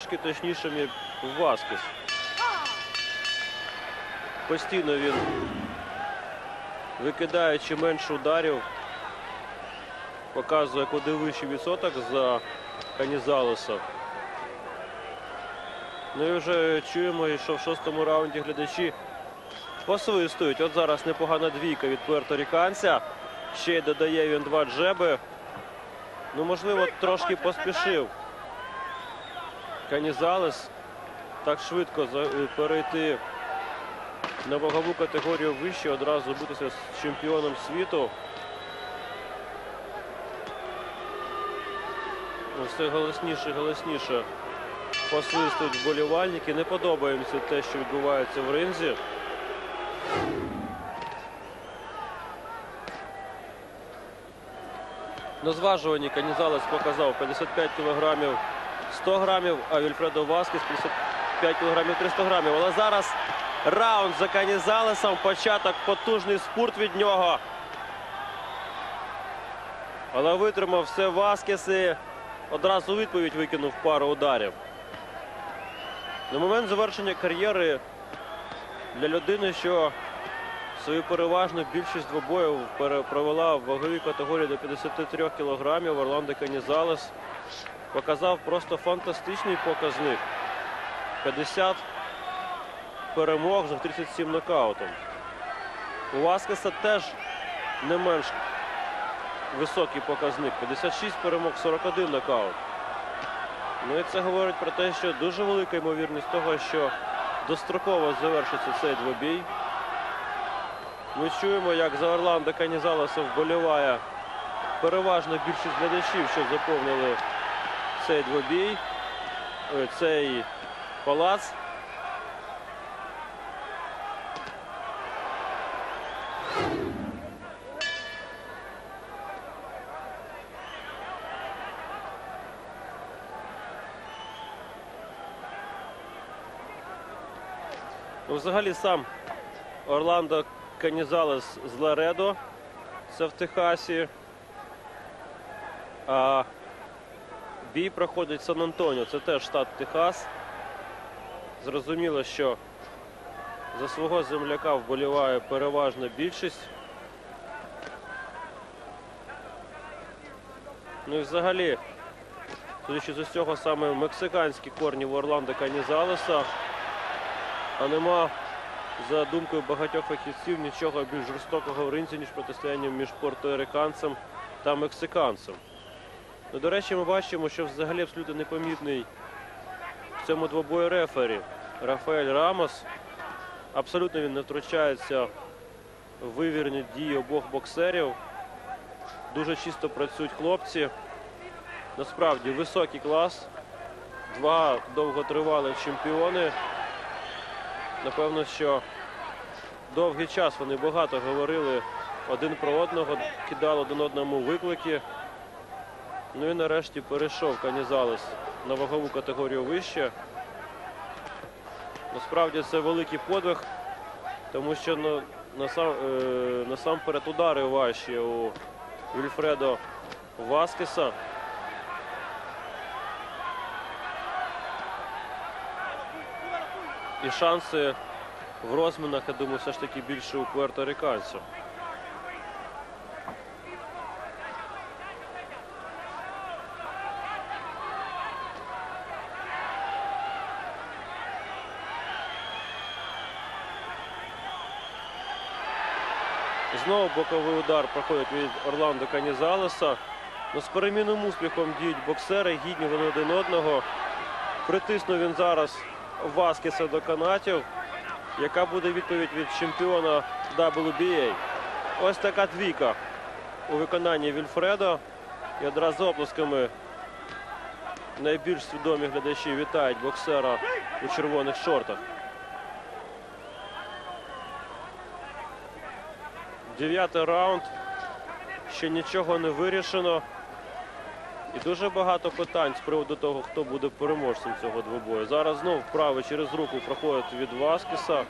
Трошки точнішими Васкес. Постійно він, викидаючи менше ударів, показує куди вищий відсоток за Канізалеса. Ну і вже чуємо, що в шостому раунді глядачі посвистують. От зараз непогана двійка від пуерторіканця. Ще й додає він два джеби. Ну, можливо, трошки поспішив. Канізалес так швидко е, перейти на вагову категорію вище, одразу битися з чемпіоном світу. Ну, Все голосніше, голосніше посвистують вболівальники. Не подобається те, що відбувається в ринзі. На зважуванні Канізалес показав 55 кілограмів 100 грамів, а Вільфредо Васкес 55 кілограмів 300 грамів. Але зараз раунд за Канізалесом. Початок потужний спорт від нього. Але витримав все Васкес і одразу відповідь викинув пару ударів. На момент завершення кар'єри для людини, що свою переважну більшість двобоїв провела в ваговій категорії до 53 кілограмів, Орландо Канізалес показав просто фантастичний показник. 50 перемог за 37 нокаутом. У Васкеса теж не менш високий показник. 56 перемог, 41 нокаут. Ну і це говорить про те, що дуже велика ймовірність того, що достроково завершиться цей двобій. Ми чуємо, як за Орландо Канізалеса вболіває переважна більшість глядачів, що заповнили цей двобій, е, цей палац. Ну, взагалі сам Орландо Канізалес з Ларедо. Це в Техасі. Бій проходить Сан-Антоніо. Це теж штат Техас. Зрозуміло, що за свого земляка вболіває переважна більшість. Ну і взагалі, судячи з усього, саме мексиканські корні в Орландо Канізалеса. А нема, за думкою багатьох фахівців, нічого більш жорстокого в ринзі, ніж протистояння між порториканцем та мексиканцем. Ну, до речі, ми бачимо, що взагалі абсолютно непомітний в цьому двобої рефері Рафаель Рамос. Абсолютно він не втручається в вивірні дії обох боксерів. Дуже чисто працюють хлопці. Насправді високий клас. Два довготривалих чемпіони. Напевно, що довгий час вони багато говорили один про одного, кидали один одному виклики. Ну і нарешті перейшов Канізалес на вагову категорію вище. Насправді це великий подвиг, тому що ну, е, насамперед удари важчі у Вільфредо Васкеса. І шанси в розмінах, я думаю, все ж таки більше у пуерториканців. Знову боковий удар проходить від Орландо Канізалеса. Ну, з перемінним успіхом діють боксери, гідні вони один одного. Притиснув він зараз Васкеса до канатів. Яка буде відповідь від чемпіона WBA? Ось така двійка у виконанні Вільфредо. І одразу оплесками найбільш свідомі глядачі вітають боксера у червоних шортах. Дев'ятий раунд. Ще нічого не вирішено. І дуже багато питань з приводу того, хто буде переможцем цього двобою. Зараз знов вправи через руку проходить від Васкеса.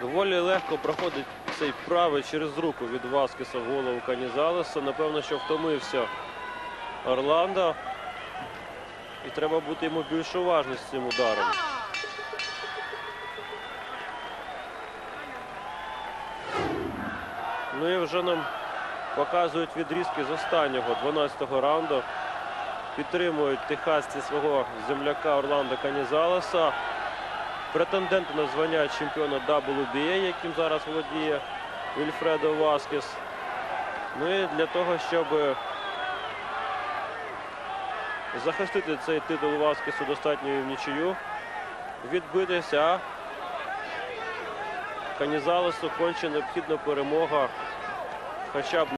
Доволі легко проходить цей правий через руку від Васкеса в голову Канізалеса. Напевно, що втомився Орландо. І треба бути йому більш уважним з цим ударом. Ну і вже нам показують відрізки з останнього 12-го раунду. Підтримують техасці свого земляка Орландо Канізалеса. Претенденти на звання чемпіона WBA, яким зараз володіє Вільфредо Васкес. Ну і для того, щоб захистити цей титул Васкесу достатньою в нічию, відбитися. Канізалесу конче необхідна перемога хоча б